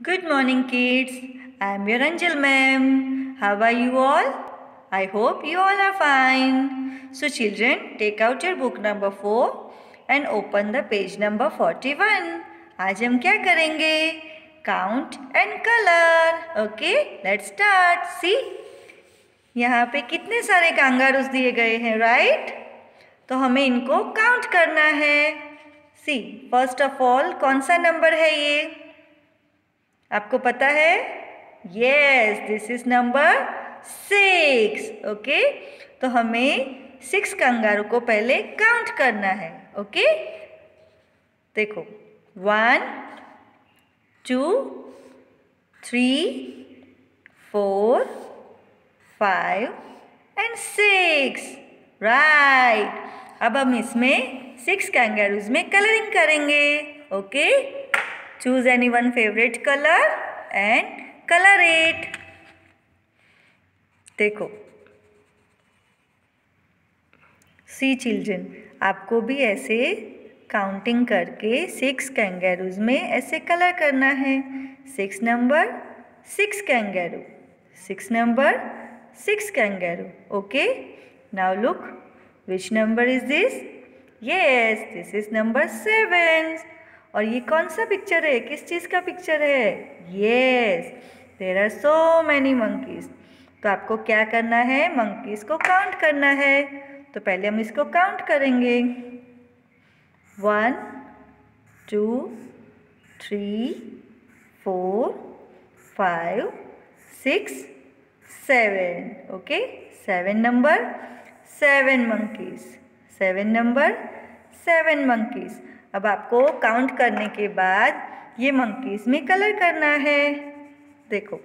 Good morning, kids. I am your Anjal ma'am. How are you all? I hope you all are fine. So, children, take out your book number 4 and open the page number 41. आज हम क्या करेंगे count and colour okay let's start see यहाँ पे कितने सारे कांगारूस दिए गए हैं राइट तो हमें इनको काउंट करना है सी फ़र्स्ट ऑफ़ ऑल कौन सा नंबर है ये आपको पता है? Yes this is number six okay तो हमें सिक्स कंगारू को पहले काउंट करना है ओके okay? देखो one two three four five and six right अब हम इसमें सिक्स कैंगरूज में कलरिंग करेंगे okay choose any one favorite color and color it. देखो। सी चिल्ड्रन आपको भी ऐसे काउंटिंग करके सिक्स कैंगेरूज में ऐसे कलर करना है। Six number six kangaroo six number six kangaroo okay now look which number is this yes this is number seven और ये कौन सा पिक्चर है? किस चीज़ का पिक्चर है? Yes there are so many monkeys तो आपको क्या करना है? मंकीज को काउंट करना है। तो पहले हम इसको काउंट करेंगे। One two three four five six seven okay seven number seven monkeys seven number seven monkeys अब आपको काउंट करने के बाद ये मंकीज में कलर करना है। देखो।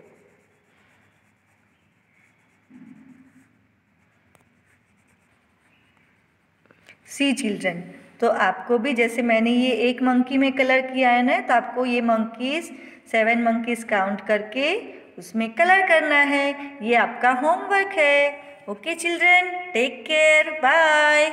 सी चिल्ड्रन तो आपको भी जैसे मैंने ये एक मंकी में कलर किया है ना तो आपको ये मंकीज सेवन मंकीज काउंट करके उसमें कलर करना है। ये आपका होमवर्क है। Okay children take care bye